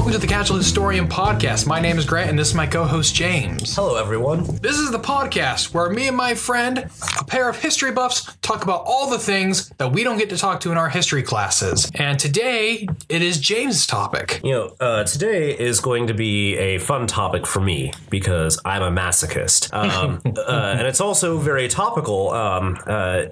welcome to the Casual Historian Podcast. My name is Grant, and this is my co host, James. Hello, everyone. This is the podcast where me and my friend, a pair of history buffs, talk about all the things that we don't get to talk to in our history classes. And today, it is James's topic. You know, uh, today is going to be a fun topic for me because I'm a masochist. Um, uh, and it's also very topical. Um, uh,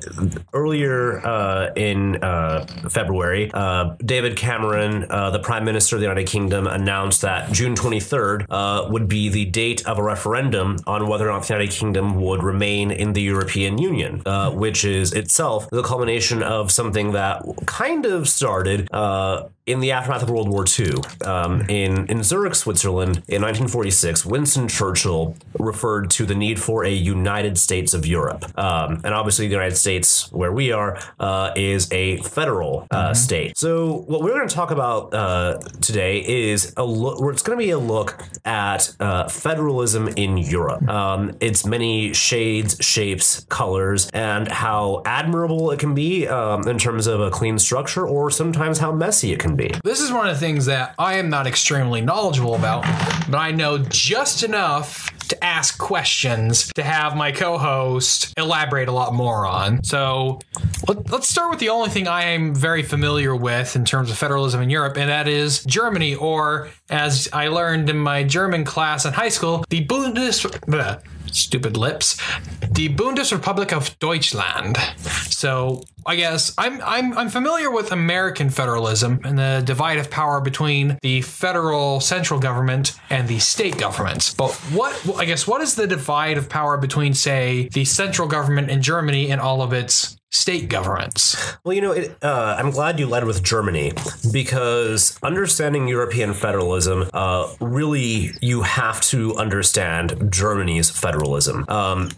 earlier uh, in uh, February, uh, David Cameron, uh, the Prime Minister of the United Kingdom, announced that June 23rd uh, would be the date of a referendum on whether or not the United Kingdom would remain in the European Union, uh, which is itself the culmination of something that kind of started uh, in the aftermath of World War II. Um, in, in Zurich, Switzerland, in 1946, Winston Churchill referred to the need for a United States of Europe. Um, and obviously, the United States, where we are, uh, is a federal uh, state. So, what we're going to talk about uh, today is a look, it's going to be a look at uh, federalism in Europe, um, its many shades, shapes, colors, and how admirable it can be um, in terms of a clean structure, or sometimes how messy it can be. This is one of the things that I am not extremely knowledgeable about, but I know just enough to ask questions to have my co host elaborate a lot more on. So let, us start with the only thing I am very familiar with in terms of federalism in Europe, and that is Germany, or as I learned in my German class in high school, the Bundes. Stupid lips. The Bundesrepublik of Deutschland. So I guess I'm I'm I'm familiar with American federalism and the divide of power between the federal central government and the state governments. But what I guess what is the divide of power between say the central government in Germany and all of its state governments? Well, you know, it, uh, I'm glad you led with Germany because understanding European federalism, uh, really, you have to understand Germany's federalism. Um,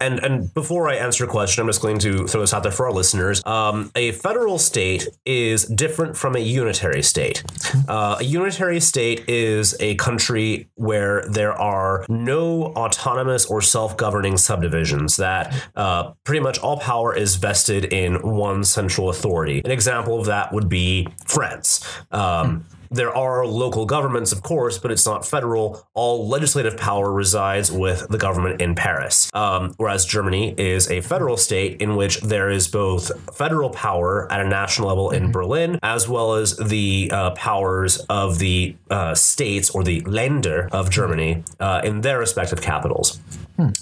and and before I answer a question, I'm just going to throw this out there for our listeners. Um, a federal state is different from a unitary state. Uh, a unitary state is a country where there are no autonomous or self-governing subdivisions. That uh, pretty much all power is vested in one central authority. An example of that would be France. Um, there are local governments, of course, but it's not federal. All legislative power resides with the government in Paris. Um, whereas Germany is a federal state in which there is both federal power at a national level in Berlin, as well as the uh, powers of the uh, states or the Länder of Germany uh, in their respective capitals.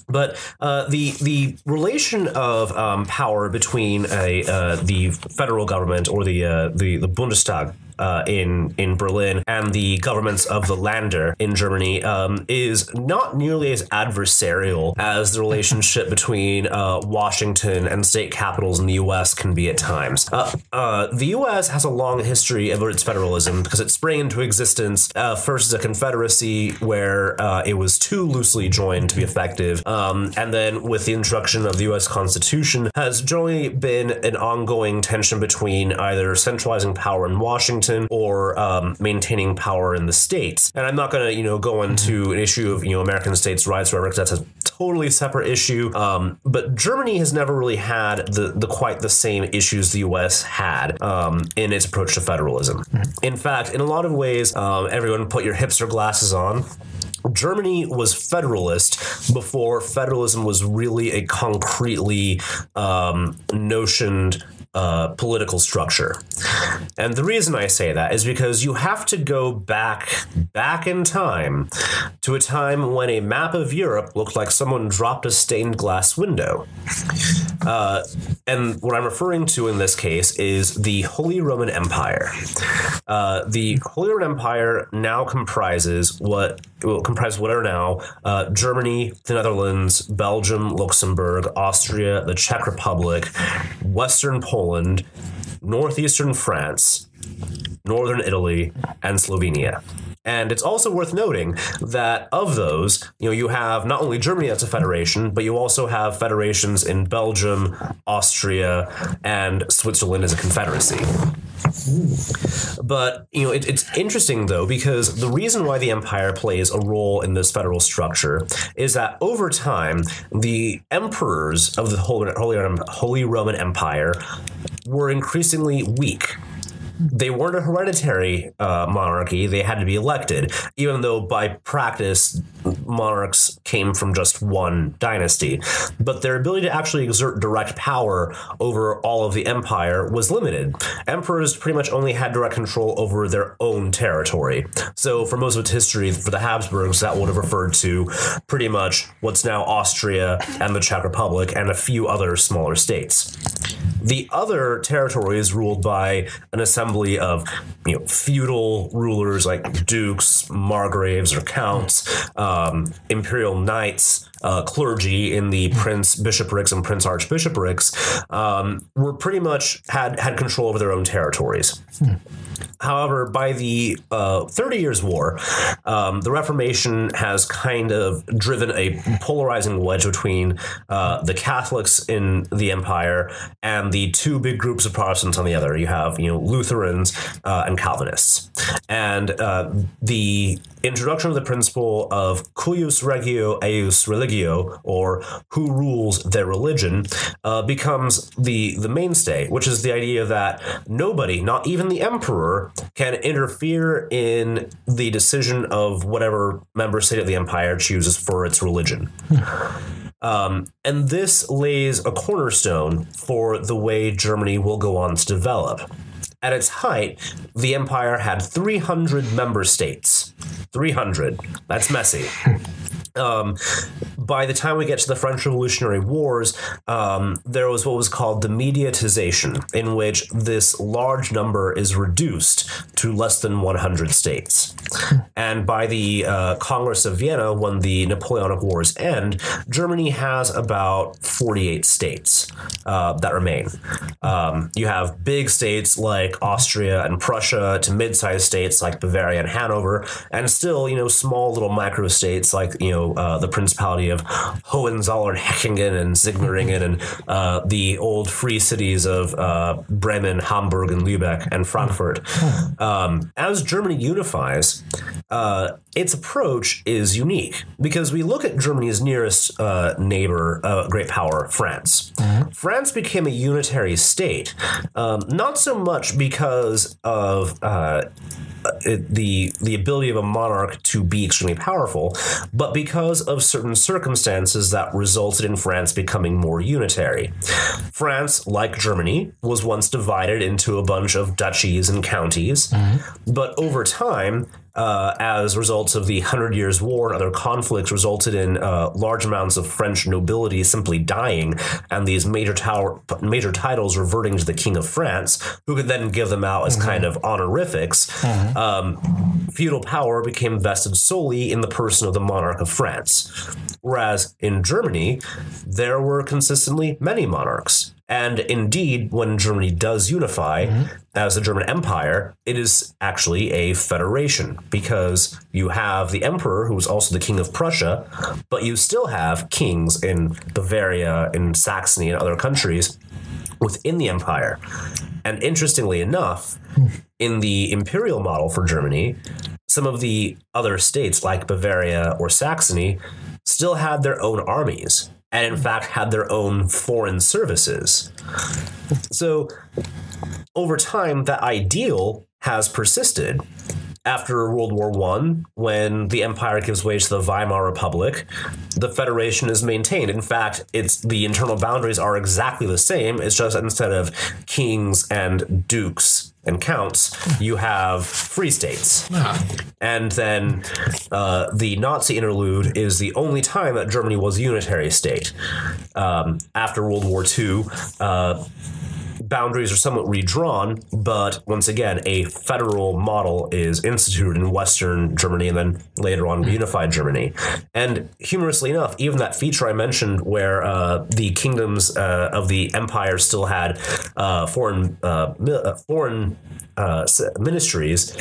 But uh, the the relation of um, power between a uh, the federal government or the uh, the the Bundestag uh, in in Berlin and the governments of the Länder in Germany um, is not nearly as adversarial as the relationship between uh, Washington and state capitals in the U.S. can be at times. Uh, uh, the U.S. has a long history of its federalism because it sprang into existence uh, first as a confederacy where uh, it was too loosely joined to be effective, um, and then with the introduction of the U.S. Constitution has generally been an ongoing tension between either centralizing power in Washington or um, maintaining power in the states. And I'm not going to, you know, go into an issue of, you know, American states' rights, whatever, because that's a totally separate issue. Um, but Germany has never really had the, the quite the same issues the U.S. had um, in its approach to federalism. In fact, in a lot of ways, um, everyone put your hipster glasses on. Germany was federalist before federalism was really a concretely um, notioned uh, political structure. And the reason I say that is because you have to go back back in time to a time when a map of Europe looked like someone dropped a stained glass window. Uh, and what I'm referring to in this case is the Holy Roman Empire. Uh, the Holy Roman Empire now comprises what will comprise what are now uh, Germany, the Netherlands, Belgium, Luxembourg, Austria, the Czech Republic, Western Poland, northeastern France, northern Italy, and Slovenia. And it's also worth noting that of those, you know, you have not only Germany as a federation, but you also have federations in Belgium, Austria, and Switzerland as a confederacy. But you know, it, it's interesting though because the reason why the empire plays a role in this federal structure is that over time, the emperors of the Holy, Holy, Holy Roman Empire were increasingly weak. They weren't a hereditary uh, monarchy; they had to be elected. Even though by practice, monarchs came from just one dynasty, but their ability to actually exert direct power over all of the empire was limited. Emperors pretty much only had direct control over their own territory. So, for most of its history, for the Habsburgs, that would have referred to pretty much what's now Austria and the Czech Republic and a few other smaller states. The other territories ruled by an assembly of you know feudal rulers like dukes, margraves, or counts, um, imperial knights, uh, clergy in the prince bishoprics and prince archbishoprics um, were pretty much had had control over their own territories. However, by the uh, Thirty Years' War, um, the Reformation has kind of driven a polarizing wedge between uh, the Catholics in the empire and the two big groups of Protestants on the other. You have, you know, Lutherans uh, and Calvinists, and uh, the introduction of the principle of cuius regio eius religio, or who rules their religion, uh, becomes the the mainstay, which is the idea that nobody, not even the emperor, can interfere in the decision of whatever member state of the empire chooses for its religion. Um, and this lays a cornerstone for the way Germany will go on to develop. At its height, the empire had 300 member states. 300. That's messy. Um, by the time we get to the French Revolutionary Wars, um, there was what was called the mediatization, in which this large number is reduced to less than 100 states. And by the uh, Congress of Vienna, when the Napoleonic Wars end, Germany has about 48 states uh, that remain. Um, you have big states like Austria and Prussia, to mid-sized states like Bavaria and Hanover, and still, you know, small little micro states like, you know, uh, the Principality of Hohenzollern, Hechingen, and Sigmaringen, and uh, the old free cities of uh, Bremen, Hamburg, and Lübeck, and Frankfurt. Um, as Germany unifies, uh, its approach is unique because we look at Germany's nearest uh, neighbor, uh, great power, France. France became a unitary state, um, not so much because of the the ability of a monarch to be extremely powerful, but because of certain circumstances that resulted in France becoming more unitary. France, like Germany, was once divided into a bunch of duchies and counties, mm-hmm. but over time, uh, as results of the Hundred Years' War and other conflicts, resulted in uh, large amounts of French nobility simply dying, and these major tower, major titles reverting to the King of France, who could then give them out as kind of honorifics. Um, feudal power became vested solely in the person of the monarch of France, whereas in Germany there were consistently many monarchs. And indeed, when Germany does unify mm-hmm. as the German Empire, it is actually a federation because you have the emperor, who is also the king of Prussia, but you still have kings in Bavaria, in Saxony, and other countries within the empire. And interestingly enough, hmm. in the imperial model for Germany, some of the other states like Bavaria or Saxony still had their own armies and in fact had their own foreign services. So over time, that ideal has persisted. After World War One, when the empire gives way to the Weimar Republic, the federation is maintained. In fact, it's the internal boundaries are exactly the same. It's just instead of kings and dukes and counts, you have free states. And then uh, the Nazi interlude is the only time that Germany was a unitary state. Um, after World War II, uh, boundaries are somewhat redrawn, but once again, a federal model is instituted in Western Germany and then later on unified Germany. And humorously enough, even that feature I mentioned where uh, the kingdoms uh, of the empire still had uh, foreign uh, uh, foreign uh, ministries.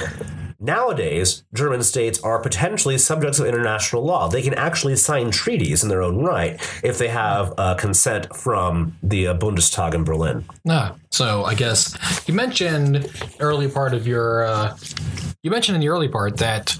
Nowadays, German states are potentially subjects of international law. They can actually sign treaties in their own right if they have uh, consent from the uh, Bundestag in Berlin. Ah, so I guess you mentioned early part of your uh, you mentioned in the early part that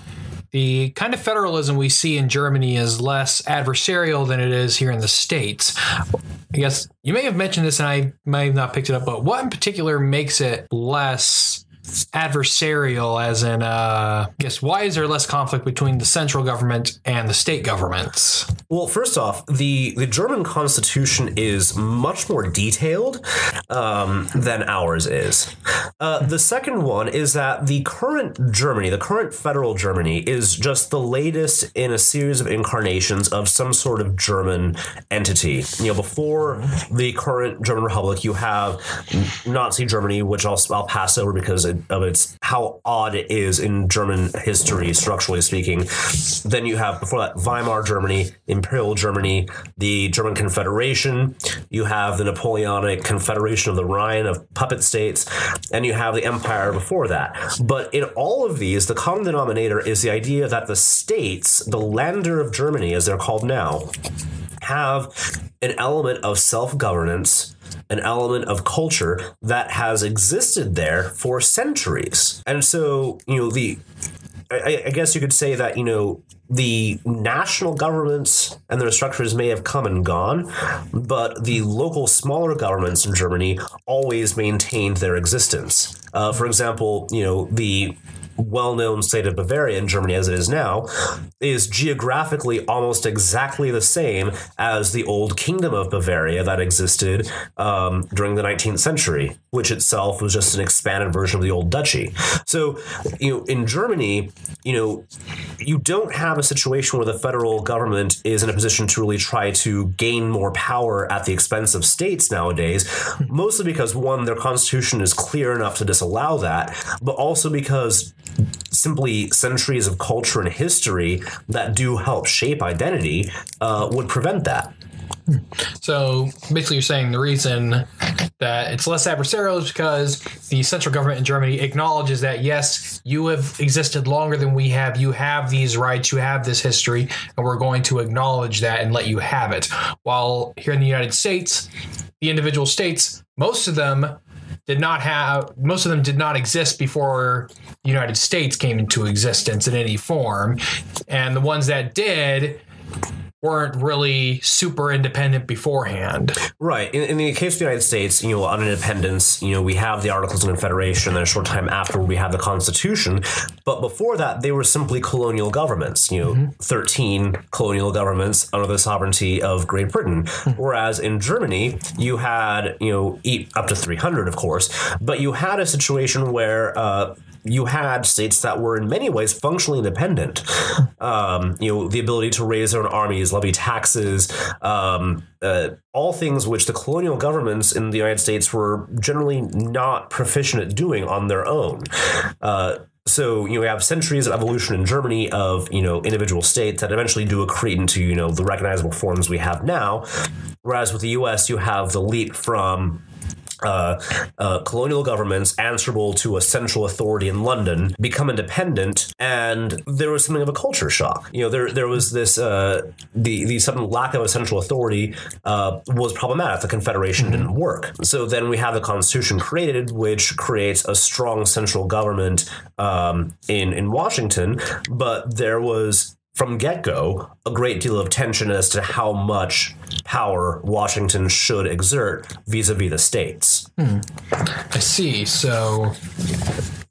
the kind of federalism we see in Germany is less adversarial than it is here in the states. I guess you may have mentioned this and I may have not picked it up, but what in particular makes it less adversarial, as in, uh, I guess, why is there less conflict between the central government and the state governments? Well, first off, the, the German constitution is much more detailed um, than ours is. Uh, the second one is that the current Germany, the current federal Germany, is just the latest in a series of incarnations of some sort of German entity. You know, before the current German Republic, you have Nazi Germany, which I'll, I'll pass over because of its how odd it is in German history, structurally speaking. Then you have before that Weimar Germany, Imperial Germany, the German Confederation. You have the Napoleonic Confederation of the Rhine of puppet states, and you have the Empire before that. But in all of these, the common denominator is the idea that the states, the Länder of Germany, as they're called now, have an element of self governance an element of culture that has existed there for centuries. And so, you know, the I, I, guess you could say that you know the national governments and their structures may have come and gone, but the local smaller governments in Germany always maintained their existence. Uh, for example, you know the well-known state of Bavaria in Germany as it is now is geographically almost exactly the same as the old kingdom of Bavaria that existed um, during the 19th century, which itself was just an expanded version of the old duchy. So, you know, in Germany, you know, you don't have a situation where the federal government is in a position to really try to gain more power at the expense of states nowadays, mostly because one, their constitution is clear enough to disallow that, but also because simply centuries of culture and history that do help shape identity uh, would prevent that. So basically, you're saying the reason that it's less adversarial is because the central government in Germany acknowledges that yes, you have existed longer than we have. You have these rights, you have this history, and we're going to acknowledge that and let you have it. While here in the United States, the individual states, most of them did not have most of them did not exist before the United States came into existence in any form, and the ones that did weren't really super independent beforehand. Right. In, in, the case of the United States, you know, on independence, you know, we have the Articles of Confederation, and then a short time after we have the Constitution. But before that, they were simply colonial governments. You know, mm-hmm. thirteen colonial governments under the sovereignty of Great Britain. Mm-hmm. Whereas in Germany, you had you know, up to three hundred, of course, but you had a situation where uh, you had states that were in many ways functionally independent. Um, you know, the ability to raise their own armies, levy taxes, um, uh, all things which the colonial governments in the United States were generally not proficient at doing on their own. Uh, so you know, we have centuries of evolution in Germany of you know individual states that eventually do accrete into you know the recognizable forms we have now, whereas with the U.S. you have the leap from uh, uh, colonial governments answerable to a central authority in London become independent, and there was something of a culture shock. You know, there there was this uh, the the sudden lack of a central authority uh, was problematic. The Confederation mm-hmm. didn't work. So then we have the Constitution created, which creates a strong central government um, in in Washington, but there was from get go a great deal of tension as to how much power Washington should exert vis a vis the states. Hmm. I see. So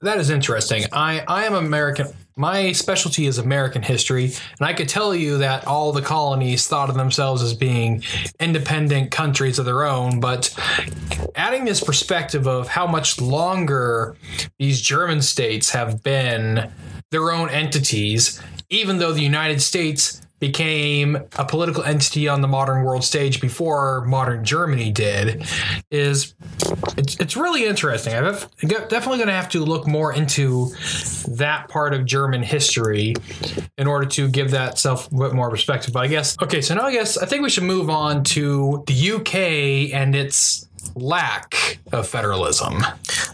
that is interesting. I, I am American. My specialty is American history, and I could tell you that all the colonies thought of themselves as being independent countries of their own. But adding this perspective of how much longer these German states have been their own entities even though the United States became a political entity on the modern world stage before modern Germany did is it's, it's really interesting. I'm definitely going to have to look more into that part of German history in order to give that self a bit more perspective. But I guess okay, so now I guess I think we should move on to the UK and its lack of federalism.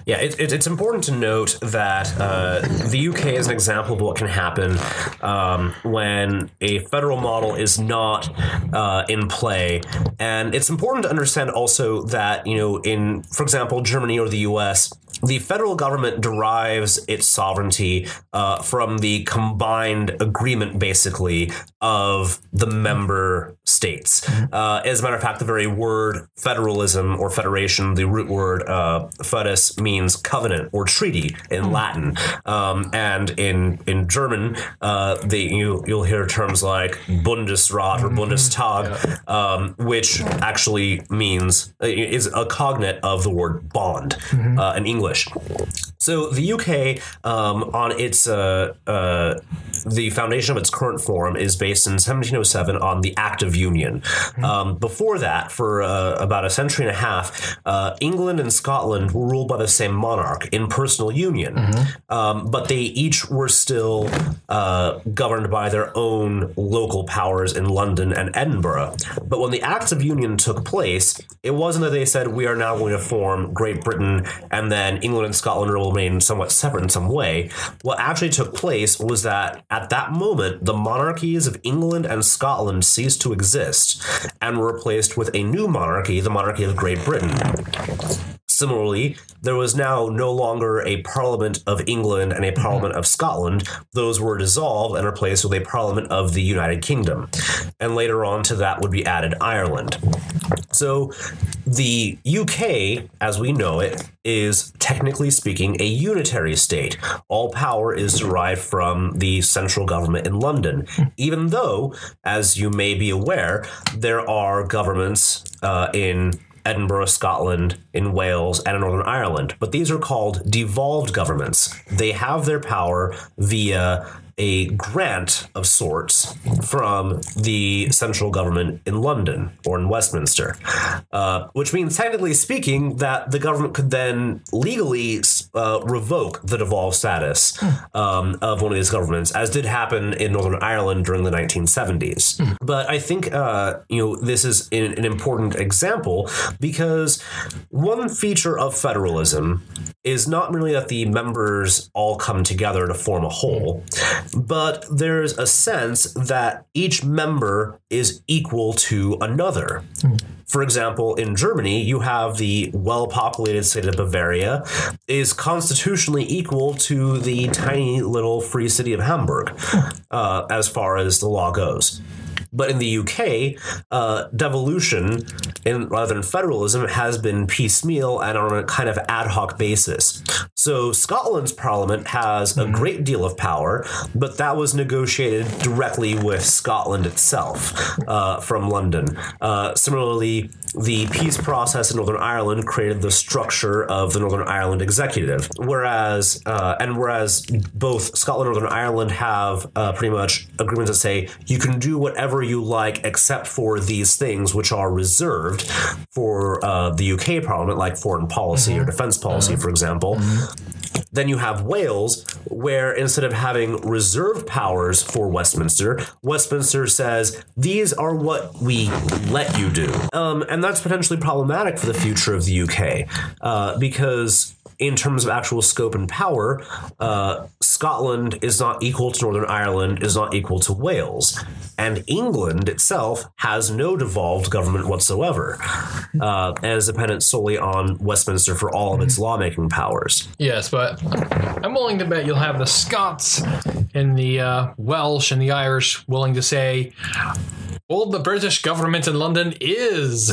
Yeah, it, it, it's important to note that uh, the UK is an example of what can happen um, when a federal model is not uh, in play. And it's important to understand also that, you know, in, for example, Germany or the US, the federal government derives its sovereignty uh, from the combined agreement, basically, of the member states. Mm-hmm. Uh, as a matter of fact, the very word federalism or federation, the root word uh, foedus, means covenant or treaty in Latin, um, and in in German, uh, they you you'll hear terms like Bundesrat or Bundestag, um, which actually means uh, is a cognate of the word bond uh, in English. So the UK, um, on its uh, uh, the foundation of its current form is based in 1707 on the Act of Union. Um, before that, for uh, about a century and a half, uh, England and Scotland were ruled by the same monarch in personal union, um, but they each were still uh, governed by their own local powers in London and Edinburgh. But when the Acts of Union took place, it wasn't that they said we are now going to form Great Britain and then England and Scotland will remain somewhat separate in some way. What actually took place was that at that moment, the monarchies of England and Scotland ceased to exist and were replaced with a new monarchy, the monarchy of Great Britain. Similarly, there was now no longer a Parliament of England and a Parliament of Scotland. Those were dissolved and replaced with a Parliament of the United Kingdom. And later on to that would be added Ireland. So the UK, as we know it, is technically speaking a unitary state. All power is derived from the central government in London, even though, as you may be aware, there are governments uh, in Edinburgh, Scotland, in Wales, and in Northern Ireland. But these are called devolved governments. They have their power via a grant of sorts from the central government in London or in Westminster, uh, which means, technically speaking, that the government could then legally uh, revoke the devolved status um, of one of these governments, as did happen in Northern Ireland during the 1970s. But I think uh, you know this is an, an important example because one feature of federalism is not merely that the members all come together to form a whole, but there's a sense that each member is equal to another. For example, in Germany, you have the well populated state of Bavaria is constitutionally equal to the tiny little free city of Hamburg uh, as far as the law goes. But in the UK, uh, devolution, in, rather than federalism, has been piecemeal and on a kind of ad hoc basis. So Scotland's parliament has a great deal of power, but that was negotiated directly with Scotland itself uh, from London. Uh, similarly, the peace process in Northern Ireland created the structure of the Northern Ireland executive, whereas uh, and whereas both Scotland and Northern Ireland have uh, pretty much agreements that say you can do whatever you like except for these things which are reserved for uh, the UK Parliament, like foreign policy or defence policy, for example. Then you have Wales, where instead of having reserved powers for Westminster, Westminster says these are what we let you do, um, and that's potentially problematic for the future of the UK uh, because. In terms of actual scope and power, uh, Scotland is not equal to Northern Ireland, is not equal to Wales. And England itself has no devolved government whatsoever, uh, and is dependent solely on Westminster for all of its lawmaking powers. Yes, but I'm willing to bet you'll have the Scots and the uh, Welsh and the Irish willing to say, well, the British government in London is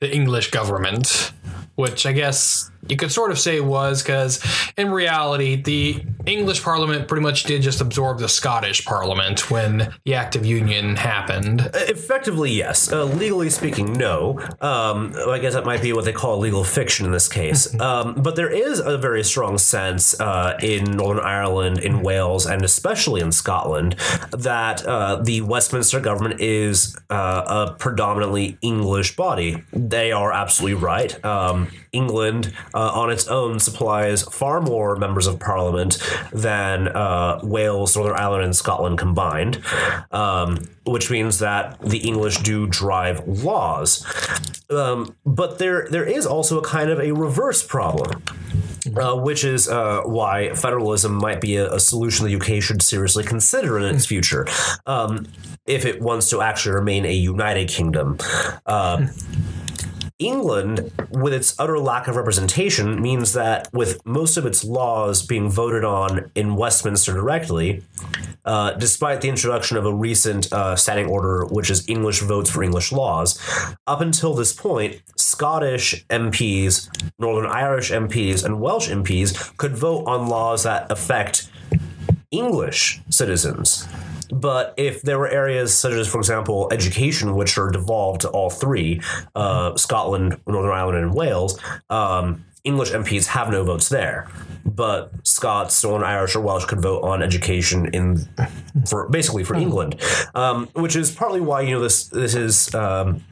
the English government, which I guess you could sort of say was because in reality, the English Parliament pretty much did just absorb the Scottish Parliament when the Act of Union happened. Effectively, yes. Uh, legally speaking, no. Um, I guess that might be what they call legal fiction in this case. um, but there is a very strong sense uh, in Northern Ireland, in Wales, and especially in Scotland that uh, the Westminster government is uh, a predominantly English body. They are absolutely right. Um, England, uh, on its own, supplies far more members of parliament than uh, Wales, Northern Ireland, and Scotland combined, um, which means that the English do drive laws. Um, but there, there is also a kind of a reverse problem. Uh, which is uh, why federalism might be a, a solution the UK should seriously consider in its future, um, if it wants to actually remain a united kingdom. Uh, England, with its utter lack of representation, means that with most of its laws being voted on in Westminster directly, uh, despite the introduction of a recent uh, standing order, which is English votes for English laws. Up until this point, Scottish MPs, Northern Irish MPs, and Welsh MPs could vote on laws that affect English citizens. But if there were areas such as, for example, education, which are devolved to all three uh, Scotland, Northern Ireland, and Wales um, English MPs have no votes there. But Scots, Northern Irish, or Welsh could vote on education in for basically for England, um, which is partly why you know this this is. Um,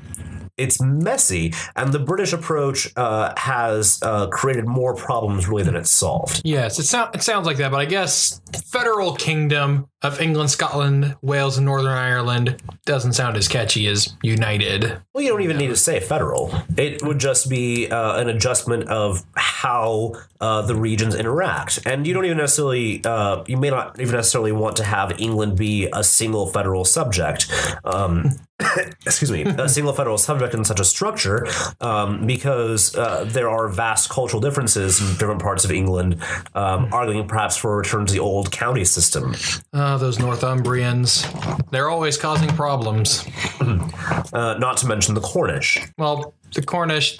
it's messy, and the British approach uh, has uh, created more problems really than it's solved. Yes, it, sound, it sounds like that, but I guess federal kingdom of England, Scotland, Wales, and Northern Ireland doesn't sound as catchy as United. Well, you don't even need to say federal. It would just be uh, an adjustment of how uh, the regions interact, and you don't even necessarily, uh, you may not even necessarily want to have England be a single federal subject. Um, excuse me, a single federal subject in such a structure, um, because uh, there are vast cultural differences in different parts of England, um, arguing perhaps for a return to the old county system. Uh, those Northumbrians, they're always causing problems. Uh, not to mention the Cornish. Well, the Cornish,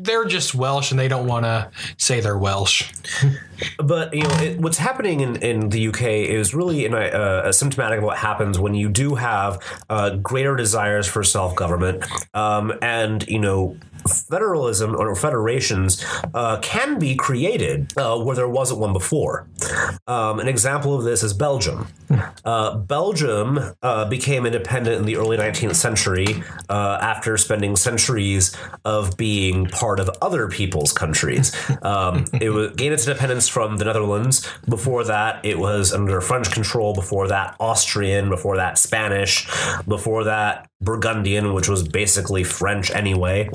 they're just Welsh and they don't want to say they're Welsh. But you know it, what's happening in, in the UK is really in uh, a symptomatic of what happens when you do have uh, greater desires for self government, um, and you know federalism or federations uh, can be created uh, where there wasn't one before. Um, an example of this is Belgium. Uh, Belgium uh, became independent in the early 19th century uh, after spending centuries of being part of other people's countries. Um, it gained its independence from the Netherlands. Before that, it was under French control. Before that, Austrian. Before that, Spanish. Before that, Burgundian, which was basically French anyway.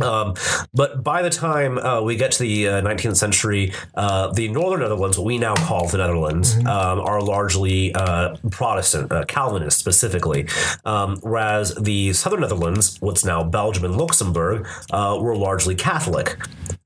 Um, but by the time uh, we get to the uh, 19th century, uh, the northern Netherlands, what we now call the Netherlands, mm-hmm. um, are largely uh, Protestant, uh, Calvinist specifically, um, whereas the southern Netherlands, what's now Belgium and Luxembourg, uh, were largely Catholic.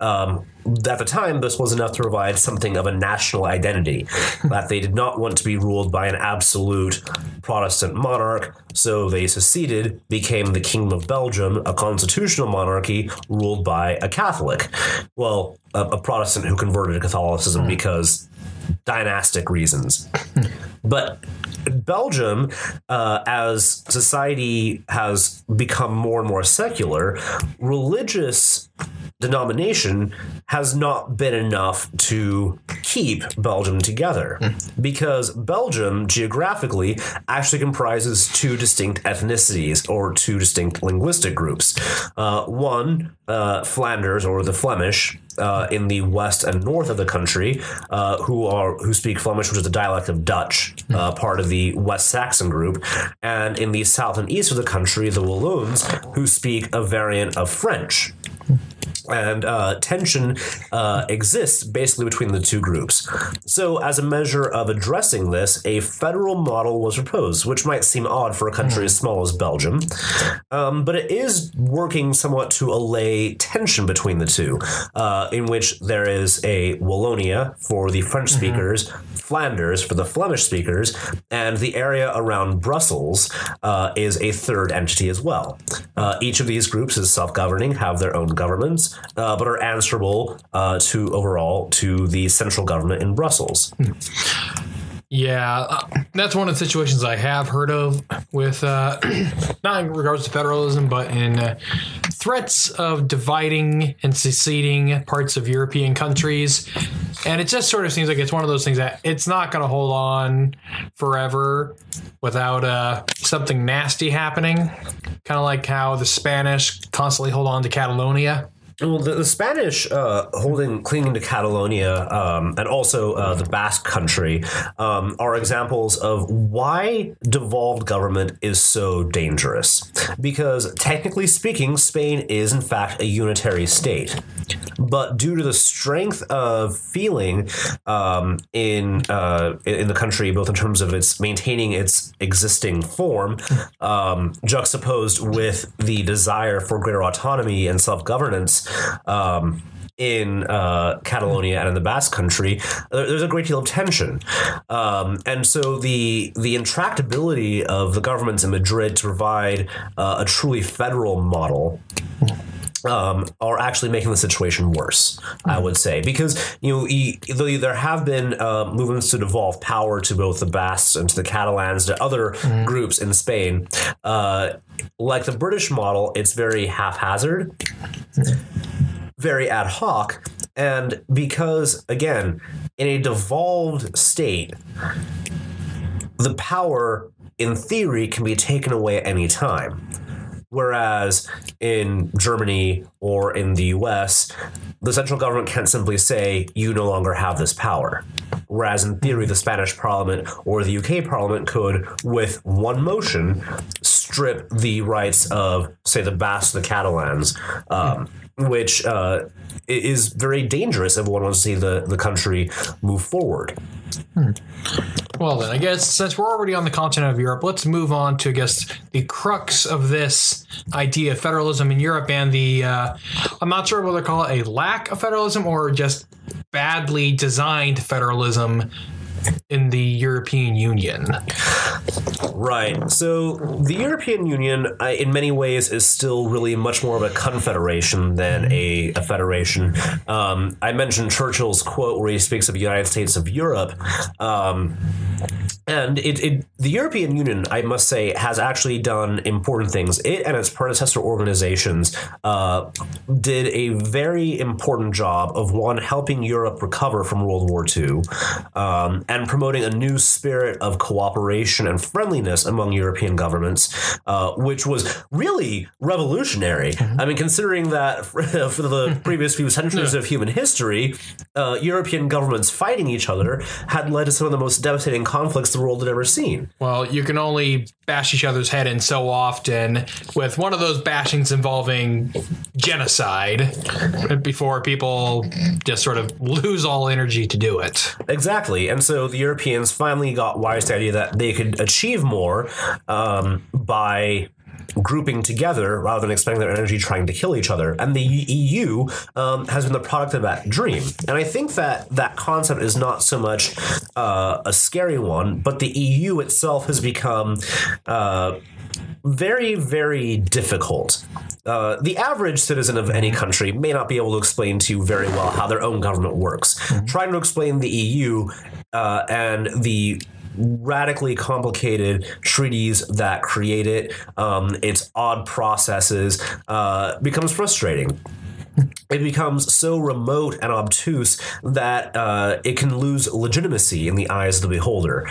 Um, at the time, this was enough to provide something of a national identity, that they did not want to be ruled by an absolute Protestant monarch, so they seceded, became the Kingdom of Belgium, a constitutional monarchy ruled by a Catholic. Well, a, a Protestant who converted to Catholicism mm. because dynastic reasons. but Belgium, uh, as society has become more and more secular, religious denomination has not been enough to keep Belgium together. Because Belgium geographically actually comprises two distinct ethnicities or two distinct linguistic groups. Uh, one, uh, Flanders or the Flemish, uh, in the west and north of the country uh, who are who speak Flemish, which is the dialect of Dutch, uh, part of the West Saxon group, and in the south and east of the country, the Walloons, who speak a variant of French and uh, tension uh, exists basically between the two groups. So, as a measure of addressing this, a federal model was proposed, which might seem odd for a country mm. as small as Belgium, um, but it is working somewhat to allay tension between the two, uh, in which there is a Wallonia for the French mm-hmm. speakers, mm-hmm. Flanders for the Flemish speakers, and the area around Brussels uh, is a third entity as well. Uh, each of these groups is self governing, have their own governments uh, but are answerable uh, to overall to the central government in Brussels. Yeah, uh, that's one of the situations I have heard of with, uh, not in regards to federalism, but in uh, threats of dividing and seceding parts of European countries. And it just sort of seems like it's one of those things that it's not going to hold on forever without uh, something nasty happening. Kind of like how the Spanish constantly hold on to Catalonia. Well, the, the Spanish uh, holding, clinging to Catalonia um, and also uh, the Basque country um, are examples of why devolved government is so dangerous. Because technically speaking, Spain is in fact a unitary state. But due to the strength of feeling um, in uh, in the country, both in terms of its maintaining its existing form, um, juxtaposed with the desire for greater autonomy and self governance, um, in uh, Catalonia and in the Basque Country, there's a great deal of tension, um, and so the the intractability of the governments in Madrid to provide uh, a truly federal model um, are actually making the situation worse. I would say because you know e- though there have been uh, movements to devolve power to both the Basques and to the Catalans to other groups in Spain, uh, like the British model, it's very haphazard, very ad hoc, and because again, in a devolved state, the power in theory can be taken away at any time. Whereas in Germany or in the US, the central government can't simply say, you no longer have this power. Whereas in theory, the Spanish parliament or the UK parliament could, with one motion, strip the rights of, say, the Basque, the Catalans, um, which uh, is very dangerous if one wants to see the, the country move forward. Well, then, I guess since we're already on the continent of Europe, let's move on to, I guess, the crux of this idea of federalism in Europe and the, uh, I'm not sure whether to call it a lack of federalism or just badly designed federalism in the European Union. Right. So the European Union, uh, in many ways, is still really much more of a confederation than a, a federation. Um, I mentioned Churchill's quote where he speaks of the United States of Europe. Um, and it, it, the European Union, I must say, has actually done important things. It and its predecessor organizations uh, did a very important job of one helping Europe recover from World War II, um, and promoting a new spirit of cooperation and friendliness among European governments, uh, which was really revolutionary. I mean, considering that for, for the previous few centuries of human history, uh, European governments fighting each other had led to some of the most devastating conflicts the world had ever seen. Well, you can only bash each other's head in so often, with one of those bashings involving genocide before people just sort of lose all energy to do it. Exactly. And so the Europeans finally got wise to the idea that they could achieve more um, by grouping together rather than expending their energy trying to kill each other. And the EU um, has been the product of that dream. And I think that that concept is not so much uh, a scary one, but the EU itself has become. Uh, very, very difficult. Uh, the average citizen of any country may not be able to explain to you very well how their own government works. Trying to explain the EU uh, and the radically complicated treaties that create it, um, its odd processes, uh, becomes frustrating it becomes so remote and obtuse that uh, it can lose legitimacy in the eyes of the beholder.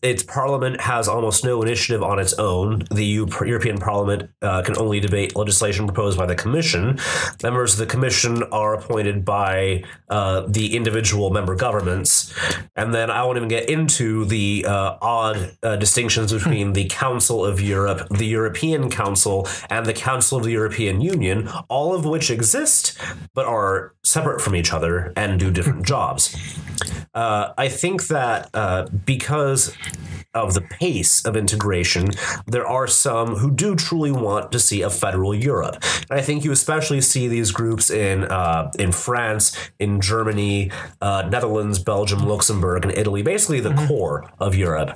Its parliament has almost no initiative on its own. The EU, European Parliament uh, can only debate legislation proposed by the Commission. Members of the Commission are appointed by uh, the individual member governments. And then I won't even get into the uh, odd uh, distinctions between the Council of Europe, the European Council, and the Council of the European Union, all of which exist but are separate from each other and do different jobs. Uh, I think that uh, because of the pace of integration, there are some who do truly want to see a federal Europe. And I think you especially see these groups in uh, in France, in Germany, uh, Netherlands, Belgium, Luxembourg, and Italy, basically the core of Europe.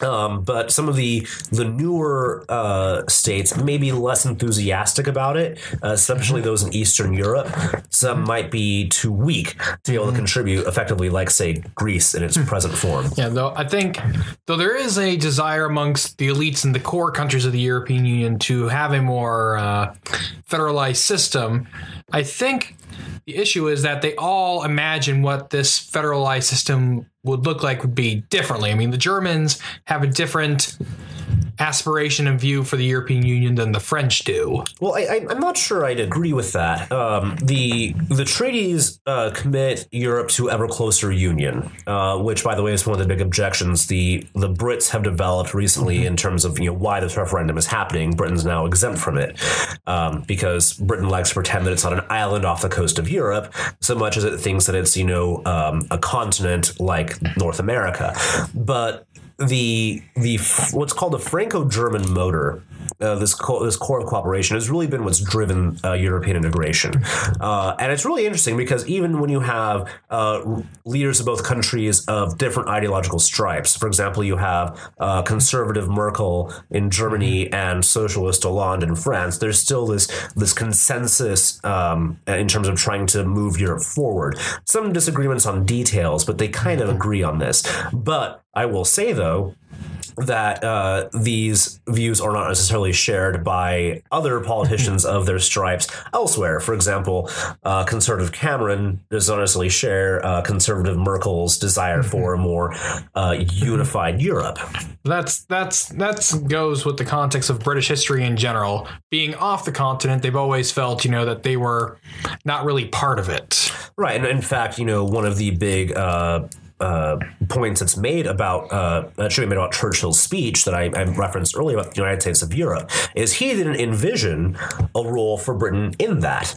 Um, but some of the the newer uh, states may be less enthusiastic about it, uh, especially those in Eastern Europe. Some might be too weak to be able to contribute effectively, like say Greece in its present form. Yeah, though I think though there is a desire amongst the elites in the core countries of the European Union to have a more uh, federalized system, I think the issue is that they all imagine what this federalized system would look like would be differently. I mean, the Germans have a different aspiration and view for the European Union than the French do. Well, I, I'm not sure I'd agree with that. Um, the the treaties uh, commit Europe to ever closer union, uh, which, by the way, is one of the big objections the the Brits have developed recently in terms of you know why this referendum is happening. Britain's now exempt from it um, because Britain likes to pretend that it's not an island off the coast of Europe so much as it thinks that it's you know um, a continent like North America, but the the what's called the Franco-German motor uh, this co- this core of cooperation has really been what's driven uh, European integration, uh, and it's really interesting because even when you have uh, leaders of both countries of different ideological stripes, for example, you have uh, conservative Merkel in Germany and socialist Hollande in France. There's still this this consensus um, in terms of trying to move Europe forward. Some disagreements on details, but they kind of agree on this. But I will say though that uh, these views are not necessarily shared by other politicians of their stripes elsewhere. For example, uh, conservative Cameron does not necessarily share uh, conservative Merkel's desire for a more uh, unified Europe. That's that's that's goes with the context of British history in general. Being off the continent, they've always felt, you know, that they were not really part of it. Right, and in fact, you know, one of the big uh, uh, points it's made about uh, should be made about Churchill's speech that I, I, referenced earlier about the United States of Europe is he didn't envision a role for Britain in that.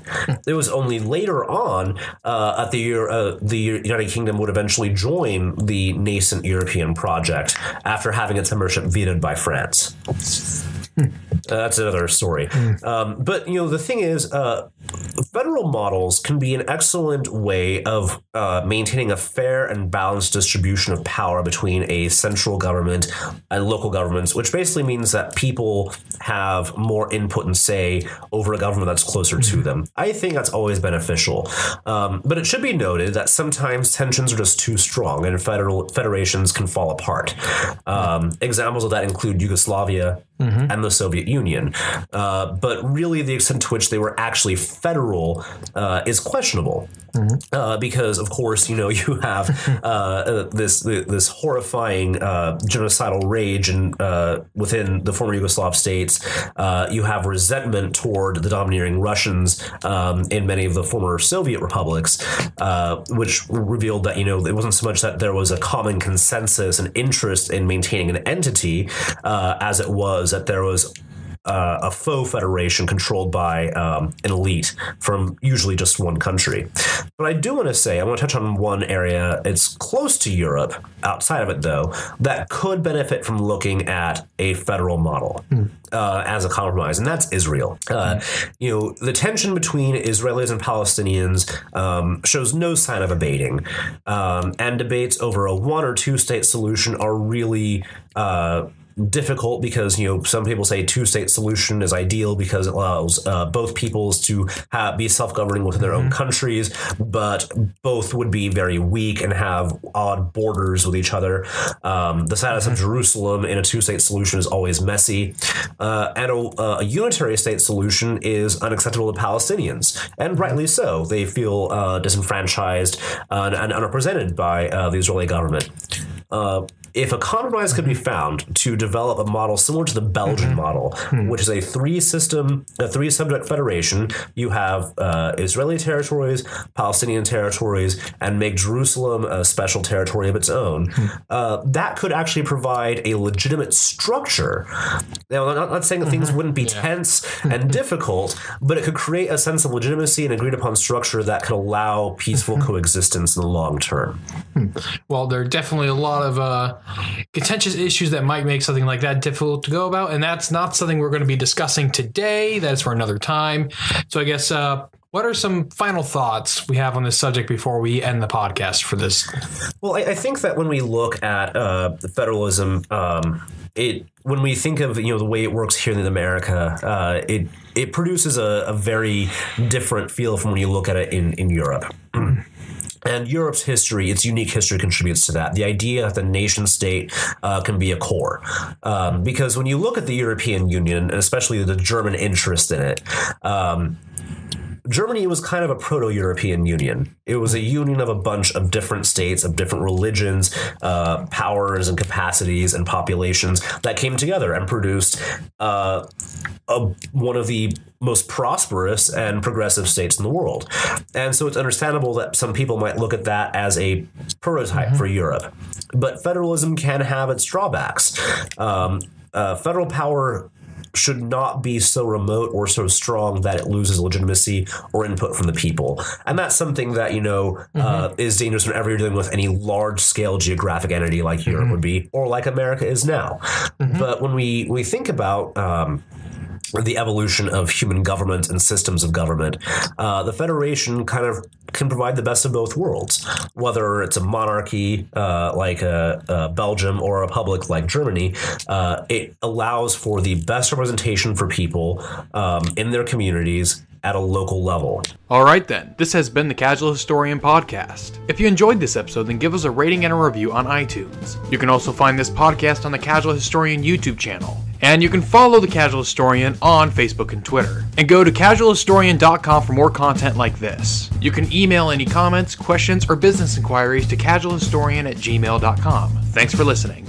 It was only later on uh, at the year uh, the United Kingdom would eventually join the nascent European project after having its membership vetoed by France. Uh, that's another story. Um, but you know, the thing is, uh, federal models can be an excellent way of uh, maintaining a fair and balanced distribution of power between a central government and local governments, which basically means that people have more input and say over a government that's closer to them. I think that's always beneficial. Um, but it should be noted that sometimes tensions are just too strong and federal federations can fall apart. Um, examples of that include Yugoslavia and the Soviet Union. Uh, but really, the extent to which they were actually federal uh, is questionable. Uh, because, of course, you know you have uh, this this horrifying uh, genocidal rage and within the former Yugoslav states. Uh, you have resentment toward the domineering Russians um, in many of the former Soviet republics, uh, which revealed that you know it wasn't so much that there was a common consensus and interest in maintaining an entity uh, as it was that there was uh, a faux federation controlled by um, an elite from usually just one country. But I do want to say, I want to touch on one area. It's close to Europe, outside of it though, that could benefit from looking at a federal model. Uh, as a compromise, and that's Israel. Uh, you know, the tension between Israelis and Palestinians um, shows no sign of abating, um, and debates over a one or two state solution are really. Uh, difficult because you know some people say two state solution is ideal because it allows uh, both peoples to have, be self governing within their own countries, but both would be very weak and have odd borders with each other. Um, the status of Jerusalem in a two state solution is always messy, uh, and a, a unitary state solution is unacceptable to Palestinians, and rightly so. They feel uh, disenfranchised and, and unrepresented by uh, the Israeli government. Uh, if a compromise could be found to develop a model similar to the Belgian mm-hmm. model, hmm. which is a three system, a three subject federation, you have uh, Israeli territories, Palestinian territories, and make Jerusalem a special territory of its own. Hmm. Uh, that could actually provide a legitimate structure. Now, I'm not, not saying that things mm-hmm. wouldn't be tense hmm. and difficult, but it could create a sense of legitimacy and agreed upon structure that could allow peaceful mm-hmm. coexistence in the long term. Well, there are definitely a lot of uh, contentious issues that might make something like that difficult to go about, and that's not something we're going to be discussing today. That's for another time. So, I guess, uh, what are some final thoughts we have on this subject before we end the podcast for this? Well, I, I think that when we look at uh, federalism, um, it when we think of you know the way it works here in America, uh, it it produces a, a very different feel from when you look at it in in Europe. And Europe's history, its unique history, contributes to that. The idea that the nation state uh, can be a core. Um, because when you look at the European Union, and especially the German interest in it, um, Germany was kind of a proto European Union. It was a union of a bunch of different states, of different religions, uh, powers, and capacities and populations that came together and produced uh, a, one of the most prosperous and progressive states in the world. And so it's understandable that some people might look at that as a prototype for Europe. But federalism can have its drawbacks. Um, uh, federal power should not be so remote or so strong that it loses legitimacy or input from the people. And that's something that, you know, uh, is dangerous whenever you're dealing with any large scale geographic entity like Europe would be, or like America is now. But when we, we think about, um, the evolution of human government and systems of government, uh, the Federation kind of can provide the best of both worlds. Whether it's a monarchy uh, like uh, Belgium or a republic like Germany, uh, it allows for the best representation for people um, in their communities at a local level. All right, then. This has been the Casual Historian Podcast. If you enjoyed this episode, then give us a rating and a review on iTunes. You can also find this podcast on the Casual Historian YouTube channel. And you can follow the Casual Historian on Facebook and Twitter. And go to casualhistorian.com for more content like this. You can email any comments, questions, or business inquiries to casualhistorian at gmail.com. Thanks for listening.